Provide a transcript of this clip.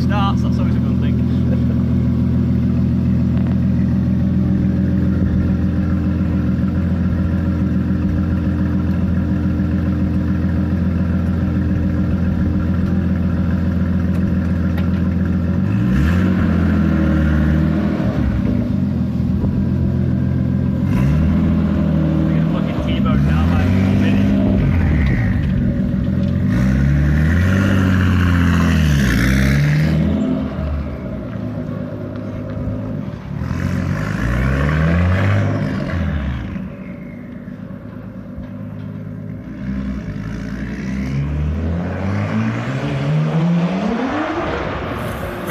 starts, that's always a good thing.